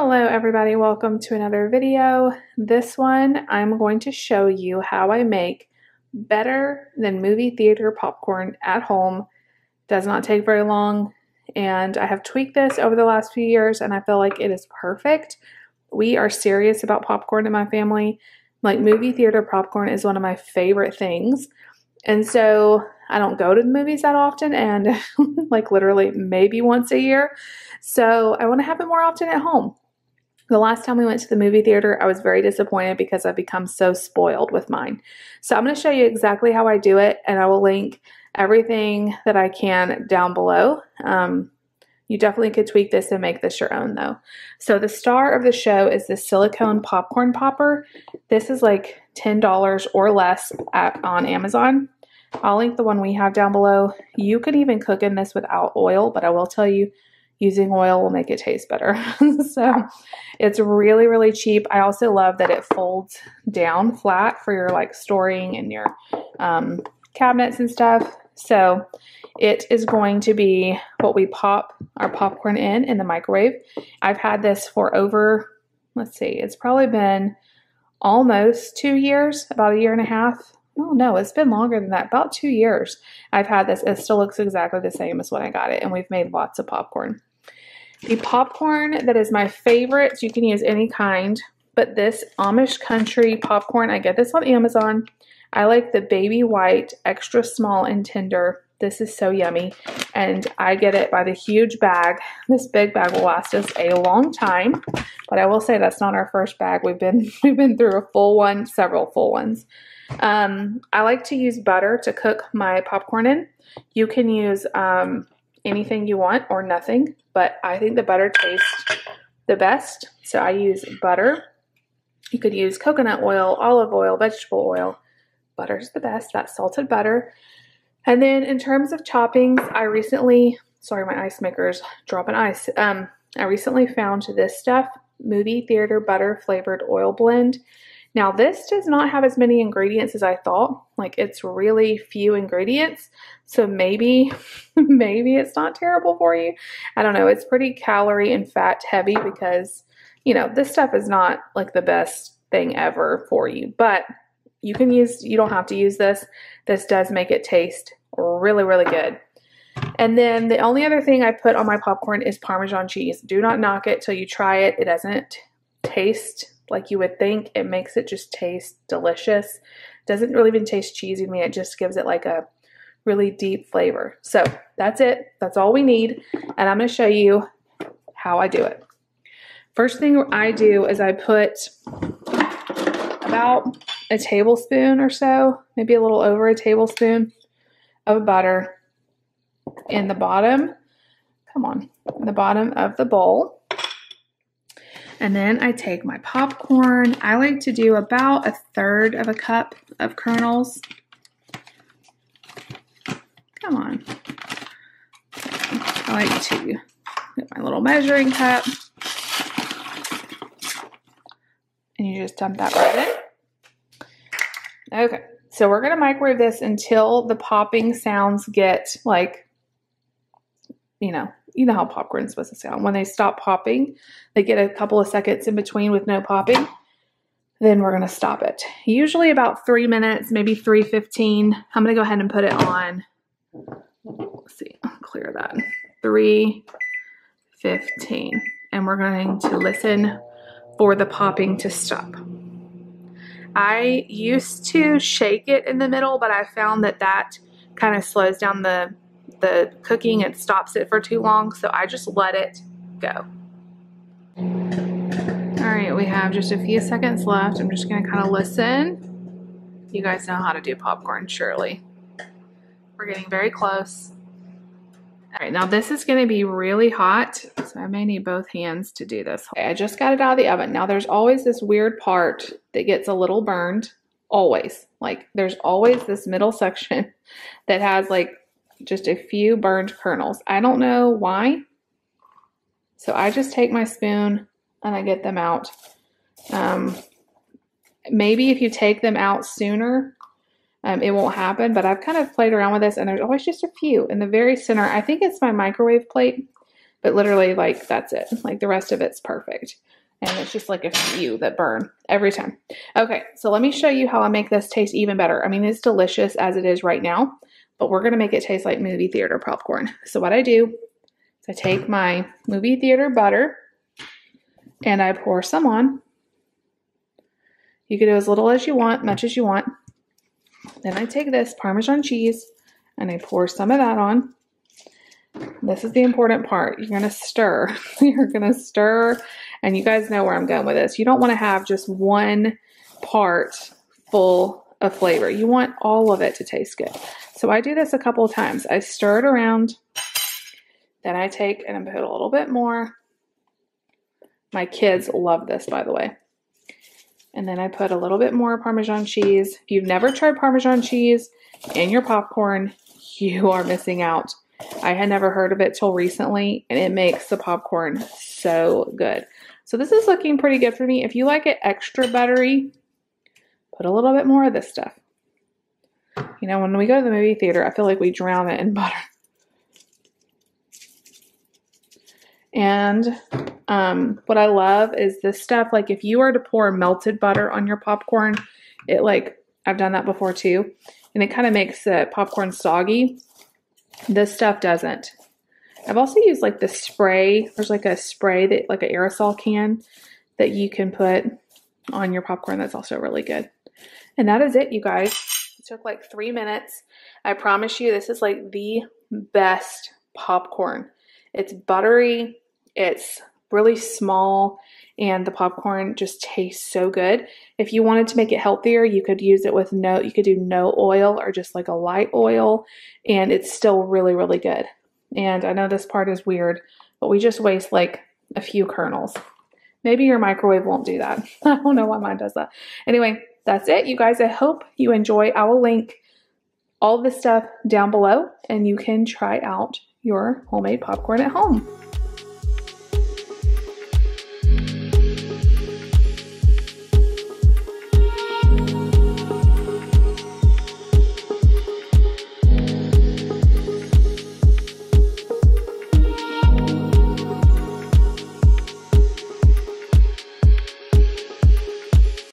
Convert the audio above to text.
Hello everybody, welcome to another video. This one I'm going to show you how I make better than movie theater popcorn at home. Does not take very long and I have tweaked this over the last few years and I feel like it is perfect. We are serious about popcorn in my family. Like movie theater popcorn is one of my favorite things. And so I don't go to the movies that often and like literally maybe once a year. So I want to have it more often at home. The last time we went to the movie theater, I was very disappointed because I've become so spoiled with mine. So I'm going to show you exactly how I do it and I will link everything that I can down below. Um, you definitely could tweak this and make this your own though. So the star of the show is the silicone popcorn popper. This is like $10 or less at, on Amazon. I'll link the one we have down below. You could even cook in this without oil, but I will tell you using oil will make it taste better. so it's really, really cheap. I also love that it folds down flat for your like storing and your um, cabinets and stuff. So it is going to be what we pop our popcorn in in the microwave. I've had this for over, let's see, it's probably been almost two years, about a year and a half. Oh no, it's been longer than that, about two years. I've had this. It still looks exactly the same as when I got it, and we've made lots of popcorn. The popcorn that is my favorite, you can use any kind, but this Amish Country popcorn, I get this on Amazon. I like the baby white, extra small and tender. This is so yummy. And I get it by the huge bag. This big bag will last us a long time. But I will say that's not our first bag. We've been we've been through a full one, several full ones. Um, I like to use butter to cook my popcorn in. You can use um, anything you want or nothing, but I think the butter tastes the best. So I use butter. You could use coconut oil, olive oil, vegetable oil. Butter's the best, that's salted butter. And then in terms of choppings, I recently, sorry, my ice maker's dropping ice. Um, I recently found this stuff, movie theater butter flavored oil blend. Now this does not have as many ingredients as I thought. Like it's really few ingredients. So maybe, maybe it's not terrible for you. I don't know. It's pretty calorie and fat heavy because, you know, this stuff is not like the best thing ever for you. But you can use, you don't have to use this. This does make it taste really, really good. And then the only other thing I put on my popcorn is Parmesan cheese. Do not knock it till you try it. It doesn't taste like you would think. It makes it just taste delicious. Doesn't really even taste cheesy to me. It just gives it like a really deep flavor. So that's it. That's all we need. And I'm going to show you how I do it. First thing I do is I put about a tablespoon or so, maybe a little over a tablespoon of butter in the bottom, come on, in the bottom of the bowl. And then I take my popcorn. I like to do about a third of a cup of kernels. Come on. I like to get my little measuring cup. And you just dump that right in. Okay, so we're going to microwave this until the popping sounds get like, you know, you know how popcorn's supposed to sound. When they stop popping, they get a couple of seconds in between with no popping. Then we're going to stop it. Usually about three minutes, maybe 3.15. I'm going to go ahead and put it on. Let's see, I'll clear that. 3.15. And we're going to listen for the popping to stop. I used to shake it in the middle, but I found that that kind of slows down the the cooking and stops it for too long, so I just let it go. All right, we have just a few seconds left. I'm just gonna kind of listen. You guys know how to do popcorn, surely. We're getting very close. All right, now this is gonna be really hot, so I may need both hands to do this. Okay, I just got it out of the oven. Now there's always this weird part that gets a little burned, always. Like there's always this middle section that has like just a few burned kernels. I don't know why. So I just take my spoon and I get them out. Um, maybe if you take them out sooner, um, it won't happen, but I've kind of played around with this and there's always just a few in the very center. I think it's my microwave plate. But literally, like, that's it. Like, the rest of it's perfect. And it's just like a few that burn every time. Okay, so let me show you how I make this taste even better. I mean, it's delicious as it is right now, but we're going to make it taste like movie theater popcorn. So what I do is I take my movie theater butter and I pour some on. You can do as little as you want, much as you want. Then I take this Parmesan cheese and I pour some of that on. This is the important part. You're going to stir. You're going to stir, and you guys know where I'm going with this. You don't want to have just one part full of flavor. You want all of it to taste good. So I do this a couple of times. I stir it around, then I take and I put a little bit more. My kids love this, by the way. And then I put a little bit more Parmesan cheese. If you've never tried Parmesan cheese in your popcorn, you are missing out. I had never heard of it till recently, and it makes the popcorn so good. So this is looking pretty good for me. If you like it extra buttery, put a little bit more of this stuff. You know, when we go to the movie theater, I feel like we drown it in butter. And um, what I love is this stuff. Like if you are to pour melted butter on your popcorn, it like, I've done that before too. And it kind of makes the popcorn soggy. This stuff doesn't. I've also used like the spray. There's like a spray that like an aerosol can that you can put on your popcorn. That's also really good. And that is it, you guys. Took like three minutes. I promise you, this is like the best popcorn. It's buttery. It's really small and the popcorn just tastes so good. If you wanted to make it healthier, you could use it with no, you could do no oil or just like a light oil, and it's still really, really good. And I know this part is weird, but we just waste like a few kernels. Maybe your microwave won't do that. I don't know why mine does that. Anyway, that's it, you guys. I hope you enjoy. I will link all the stuff down below, and you can try out your homemade popcorn at home.